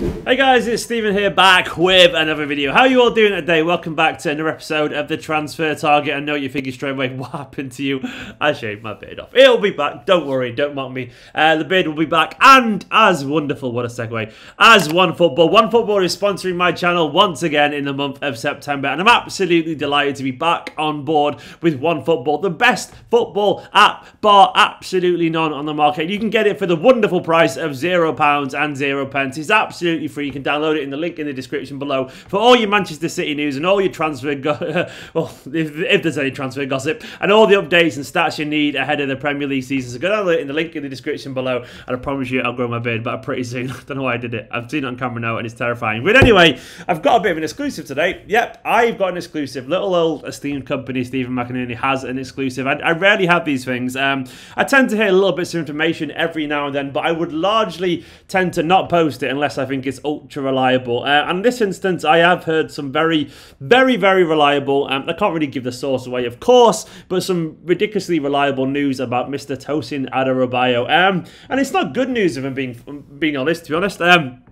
Hey guys, it's Steven here back with another video. How are you all doing today? Welcome back to another episode of the Transfer Target. I know you're thinking straight away, what happened to you? I shaved my beard off. It'll be back, don't worry, don't mock me. Uh, the beard will be back and as wonderful, what a segue, as One Football. One Football is sponsoring my channel once again in the month of September and I'm absolutely delighted to be back on board with One Football, the best football app, bar absolutely none on the market. You can get it for the wonderful price of £0 and 0 pence. It's absolutely free. You can download it in the link in the description below for all your Manchester City news and all your transfer, well, if, if, there's any transfer gossip, and all the updates and stats you need ahead of the Premier League season. So go download it in the link in the description below, and I promise you I'll grow my beard back pretty soon. I don't know why I did it. I've seen it on camera now, and it's terrifying. But anyway, I've got a bit of an exclusive today. Yep, I've got an exclusive. Little old Esteemed Kompany, Steven McInerney, has an exclusive. I, I rarely have these things. Um, I tend to hear a little bits of information every now and then, but I would largely tend to not post it unless I think it's ultra reliable. Uh, and in this instance, I have heard some very, very, very reliable, um, I can't really give the source away, of course, but some ridiculously reliable news about Mr. Tosin Adarabioyo. Um, and it's not good news, if I'm being, being honest, to be honest. Um,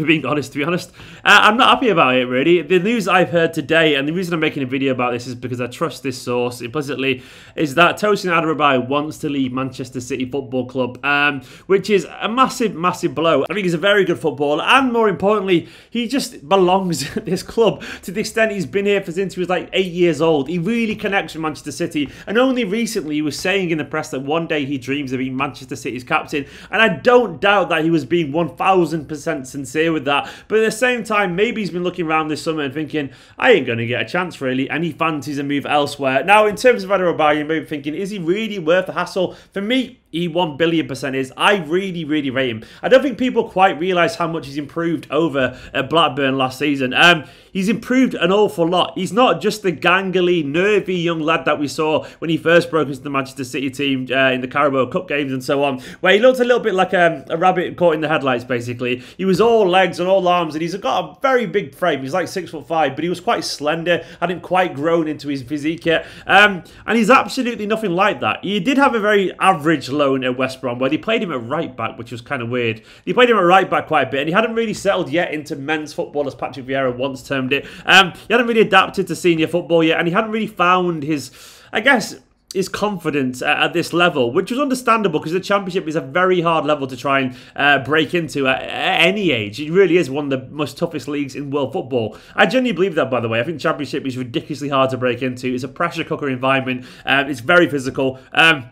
if being honest, to be honest. Uh, I'm not happy about it, really. The news I've heard today, and the reason I'm making a video about this is because I trust this source implicitly, is that Tosin Adarabioyo wants to leave Manchester City Football Club, um, which is a massive, massive blow. I think he's a very good footballer, and more importantly, he just belongs at this club to the extent he's been here for since he was like eight years old. He really connects with Manchester City, and only recently he was saying in the press that one day he dreams of being Manchester City's captain, and I don't doubt that he was being 1,000% sincere with that. But at the same time, maybe he's been looking around this summer and thinking, I ain't going to get a chance really, and he fancies a move elsewhere. Now, in terms of Adarabioyo, you may be thinking, is he really worth the hassle? For me, he 1 billion percent is. I really, really rate him. I don't think people quite realise how much he's improved over Blackburn last season. Um, he's improved an awful lot. He's not just the gangly, nervy young lad that we saw when he first broke into the Manchester City team uh, in the Carabao Cup games and so on, where he looked a little bit like a, a, rabbit caught in the headlights, basically. He was all legs and all arms, and he's got a very big frame. He's like six foot five, but he was quite slender, hadn't quite grown into his physique yet. Um, and he's absolutely nothing like that. He did have a very average loan at West Brom, where they played him at right back, which was kind of weird. They played him at right back quite a bit, and he hadn't really settled yet into men's football, as Patrick Vieira once termed it. Um, he hadn't really adapted to senior football yet, and he hadn't really found his, I guess, his confidence at, at, this level, which was understandable because the championship is a very hard level to try and uh, break into at, at, any age. It really is one of the most toughest leagues in world football. I genuinely believe that, by the way. I think championship is ridiculously hard to break into. It's a pressure cooker environment. Um, it's very physical. Um,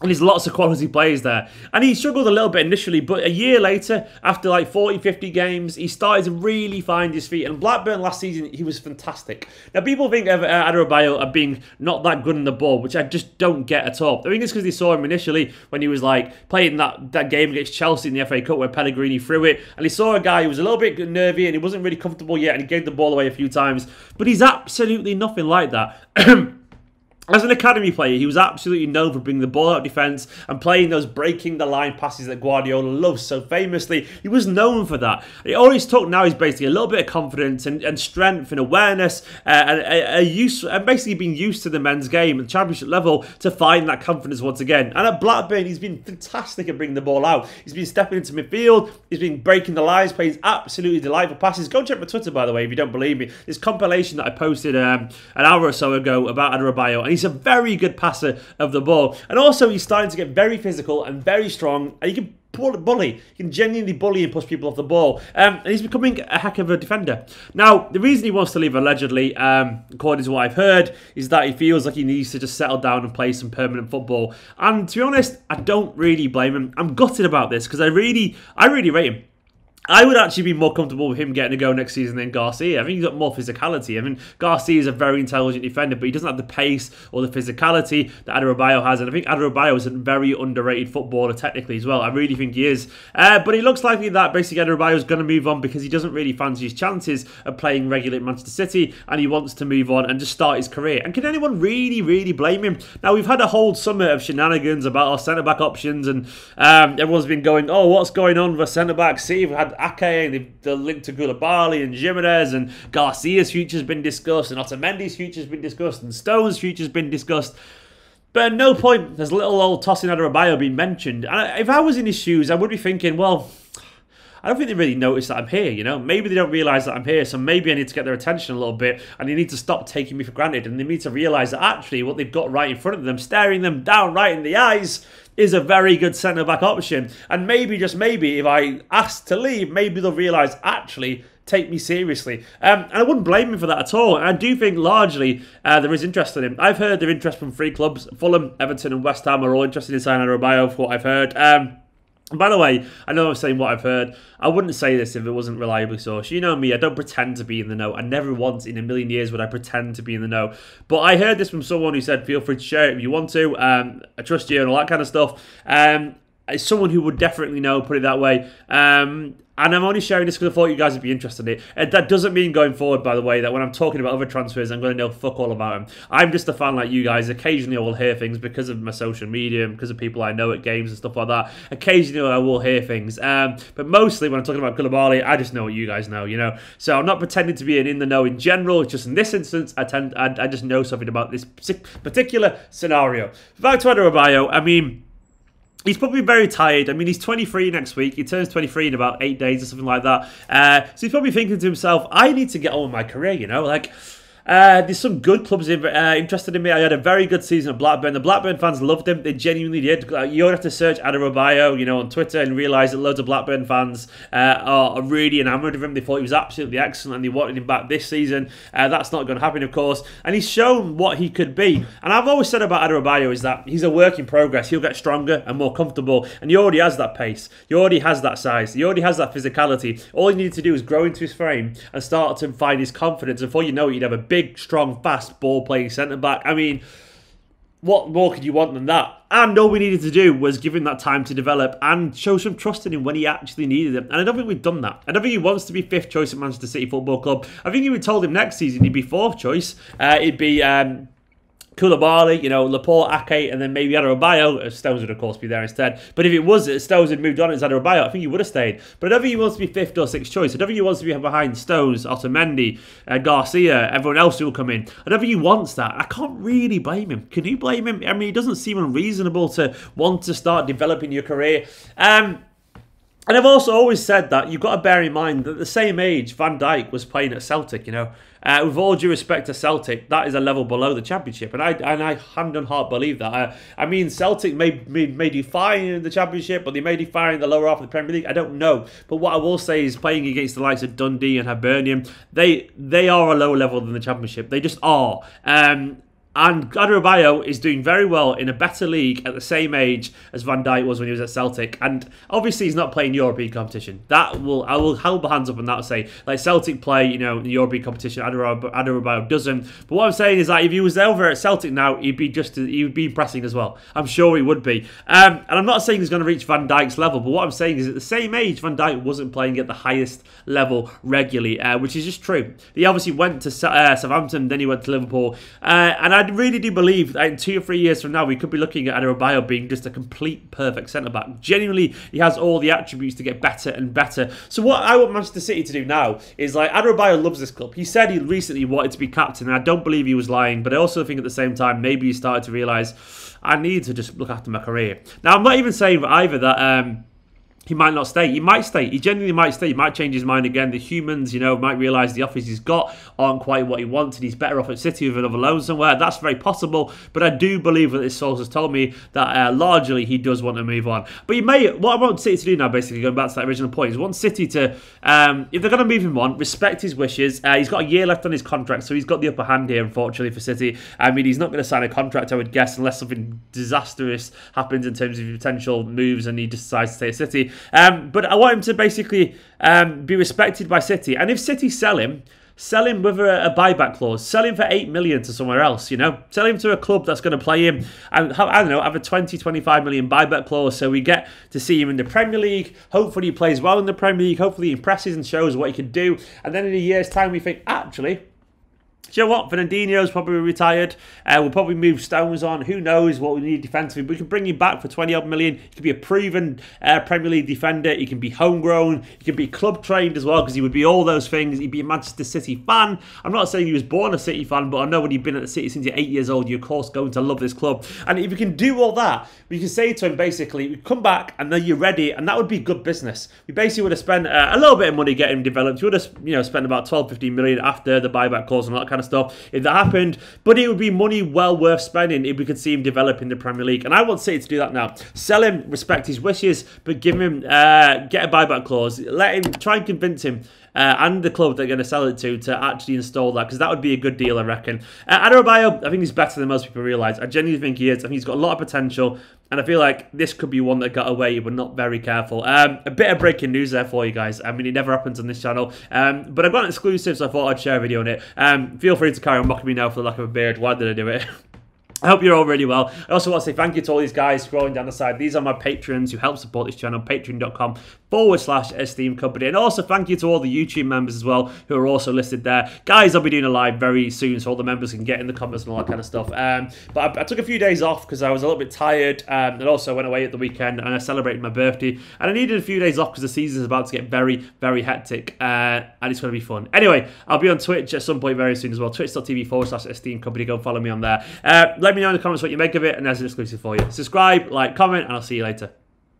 and there's lots of quality players there. And he struggled a little bit initially, but a year later, after like 40, 50 games, he started to really find his feet. And Blackburn last season, he was fantastic. Now, people think of uh, Adarabioyo as being not that good in the ball, which I just don't get at all. I think it's because they saw him initially when he was like playing that, that game against Chelsea in the FA Cup where Pellegrini threw it. And he saw a guy who was a little bit nervy and he wasn't really comfortable yet and he gave the ball away a few times. But he's absolutely nothing like that. As an academy player, he was absolutely known for bringing the ball out defence and playing those breaking the line passes that Guardiola loves so famously. He was known for that. All he's took now is basically a little bit of confidence and, and strength and awareness uh, and a, a use and basically being used to the men's game the championship level to find that confidence once again. And at Blackburn, he's been fantastic at bringing the ball out. He's been stepping into midfield. He's been breaking the lines, playing absolutely delightful passes. Go and check my Twitter, by the way, if you don't believe me. This compilation that I posted um, an hour or so ago about Adarabioyo, and he's He's a very good passer of the ball. And also, he's starting to get very physical and very strong. And he can bully. He can genuinely bully and push people off the ball. Um, and he's becoming a heck of a defender. Now, the reason he wants to leave, allegedly, um, according to what I've heard, is that he feels like he needs to just settle down and play some permanent football. And to be honest, I don't really blame him. I'm gutted about this because I really, I really rate him. I would actually be more comfortable with him getting a go next season than Garcia. I think he's got more physicality. I mean, Garcia is a very intelligent defender, but he doesn't have the pace or the physicality that Adarabioyo has. And I think Adarabioyo is a very underrated footballer technically as well. I really think he is. Uh, but it looks likely that basically Adarabioyo is going to move on because he doesn't really fancy his chances of playing regularly at Manchester City and he wants to move on and just start his career. And can anyone really, really blame him? Now, we've had a whole summer of shenanigans about our centre back options and um, everyone's been going, oh, what's going on with centre back? See, we've had Ake and they've, they're linked to Koulibaly and Gimenez and Garcia's future's been discussed and Otamendi's future's been discussed and Stone's future's been discussed. But at no point has little old Tosin Adarabioyo been mentioned. And if I was in his shoes, I would be thinking, well, I don't think they really notice that I'm here, you know? Maybe they don't realise that I'm here, so maybe I need to get their attention a little bit and they need to stop taking me for granted and they need to realise that actually what they've got right in front of them, staring them down right in the eyes, is a very good centre back option. And maybe, just maybe, if I ask to leave, maybe they'll realise actually take me seriously. Um, and I wouldn't blame him for that at all. I do think largely uh, there is interest in him. I've heard their interest from three clubs Fulham, Everton, and West Ham are all interested in signing Adarabioyo, for what I've heard. Um, by the way, I know I'm saying what I've heard. I wouldn't say this if it wasn't reliably sourced. You know me, I don't pretend to be in the know. I never once in a million years would I pretend to be in the know. But I heard this from someone who said, feel free to share it if you want to. Um, I trust you and all that kind of stuff. Um, someone who would definitely know, put it that way. Um, and I'm only sharing this because I thought you guys would be interested in it. And that doesn't mean going forward, by the way, that when I'm talking about other transfers, I'm going to know fuck all about them. I'm just a fan like you guys. Occasionally I will hear things because of my social media and because of people I know at games and stuff like that. Occasionally I will hear things. Um, but mostly when I'm talking about Koulibaly, I just know what you guys know, you know. So I'm not pretending to be an in the know in general. It's just in this instance, I tend I, I just know something about this particular scenario. Back to Adarabioyo, I mean He's probably very tired. I mean, he's 23 next week. He turns 23 in about eight days or something like that. Uh, so he's probably thinking to himself, I need to get on with my career, you know? Like, uh, there's some good clubs in, uh, interested in me. I had a very good season at Blackburn. The Blackburn fans loved him. They genuinely did. Uh, you don't have to search Adarabioyo, you know, on Twitter and realise that loads of Blackburn fans uh, are really enamoured of him. They thought he was absolutely excellent and they wanted him back this season. Uh, that's not going to happen, of course. And he's shown what he could be. And I've always said about Adarabioyo is that he's a work in progress. He'll get stronger and more comfortable. And he already has that pace. He already has that size. He already has that physicality. All he needs to do is grow into his frame and start to find his confidence. Before you know it, he'd have a big, strong, fast ball playing centre back. I mean, what more could you want than that? And all we needed to do was give him that time to develop and show some trust in him when he actually needed it. And I don't think we've done that. I don't think he wants to be fifth choice at Manchester City Football Club. I think if we told him next season he'd be fourth choice, uh, it'd be um, Koulibaly, you know, Laporte, Ake, and then maybe Adarabioyo. Stones would, of course, be there instead. But if it was Stones had moved on as Adarabioyo, I think he would have stayed. But think he wants to be fifth or sixth choice. Think he wants to be behind Stones, Otamendi, uh, Garcia, everyone else who will come in. Think he wants that. I can't really blame him. Can you blame him? I mean, it doesn't seem unreasonable to want to start developing your career. Um, and I've also always said that you've got to bear in mind that at the same age Van Dijk was playing at Celtic, you know. Uh, with all due respect to Celtic, that is a level below the Championship, and I and I hand on heart believe that. I, I mean, Celtic may, may may in the Championship, but they may do fine in the lower half of the Premier League. I don't know, but what I will say is playing against the likes of Dundee and Hibernian, they they are a lower level than the Championship. They just are. Um, and Adarabioyo is doing very well in a better league at the same age as Van Dijk was when he was at Celtic. And obviously, he's not playing European competition. That will I will hold my hands up on that and say like Celtic play, you know, the European competition. Adarabioyo doesn't. But what I'm saying is that if he was over at Celtic now, he'd be just he would be impressing as well. I'm sure he would be. Um, and I'm not saying he's going to reach Van Dijk's level, but what I'm saying is at the same age, Van Dijk wasn't playing at the highest level regularly, uh, which is just true. He obviously went to uh, Southampton, then he went to Liverpool, uh, and I really do believe that in two or three years from now, we could be looking at Adarabioyo being just a complete perfect centre back. Genuinely, he has all the attributes to get better and better. So what I want Manchester City to do now is like Adarabioyo loves this club. He said he recently wanted to be captain, and I don't believe he was lying. But I also think at the same time, maybe he started to realise I need to just look after my career. Now, I'm not even saying either that. Um, he might not stay. He might stay. He genuinely might stay. He might change his mind again. The humans, you know, might realise the offers he's got aren't quite what he wants and he's better off at City with another loan somewhere. That's very possible. But I do believe that this source has told me that uh, largely he does want to move on. But he may, what I want City to do now, basically, going back to that original point, is want City to, um, if they're going to move him on, respect his wishes. Uh, he's got a year left on his contract, so he's got the upper hand here, unfortunately, for City. I mean, he's not going to sign a contract, I would guess, unless something disastrous happens in terms of potential moves and he decides to stay at City. Um, but I want him to basically um, be respected by City. And if City sell him, sell him with a, a, buyback clause. Sell him for 8 million to somewhere else, you know? Sell him to a club that's going to play him and have, I don't know, have a 20, 25 million buyback clause so we get to see him in the Premier League. Hopefully he plays well in the Premier League. Hopefully he impresses and shows what he can do. And then in a year's time we think, actually, Do you know what? Fernandinho's probably retired. Uh, we'll probably move Stones on. Who knows what we need defensively? We can bring him back for 20 odd million. He could be a proven uh, Premier League defender. He can be homegrown. He can be club trained as well because he would be all those things. He'd be a Manchester City fan. I'm not saying he was born a City fan, but I know when you've been at the City since you're eight years old, you're of course going to love this club. And if you can do all that, we can say to him basically, "We come back and then you're ready, and that would be good business. We basically would have spent uh, a little bit of money getting him developed. We would have, you know, spent about 12, 15 million after the buyback clause and all that kind of stuff if that happened. But it would be money well worth spending if we could see him develop in the Premier League. And I want City to do that now. Sell him, respect his wishes, but give him uh, get a buyback clause. Let him try and convince him. Uh, and the club they're going to sell it to to actually install that because that would be a good deal, I reckon. Uh, I think he's better than most people realise. I genuinely think he is. I think he's got a lot of potential, and I feel like this could be one that got away, but not very careful. Um, a bit of breaking news there for you guys. I mean, it never happens on this channel, um, but I've got an exclusive, so I thought I'd share a video on it. Um, feel free to carry on mocking me now for the lack of a beard. Why did I do it? I hope you're all really well. I also want to say thank you to all these guys scrolling down the side. These are my patrons who help support this channel, patreon.com forward slash esteem company. And also thank you to all the YouTube members as well who are also listed there. Guys, I'll be doing a live very soon so all the members can get in the comments and all that kind of stuff. Um, but I, I, took a few days off because I was a little bit tired um, and also went away at the weekend and I celebrated my birthday. And I needed a few days off because the season is about to get very, very hectic uh, and it's going to be fun. Anyway, I'll be on Twitch at some point very soon as well. Twitch.tv forward slash esteem company. Go follow me on there. Uh, let me know in the comments what you make of it, and there's an exclusive for you. Subscribe, like, comment, and I'll see you later.